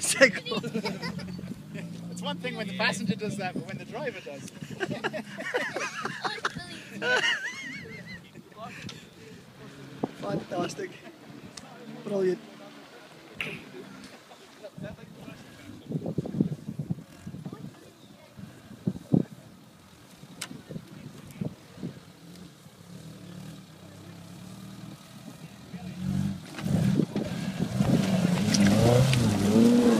So cool. It's one thing when the passenger does that, but when the driver does. Fantastic. Brilliant. Brilliant.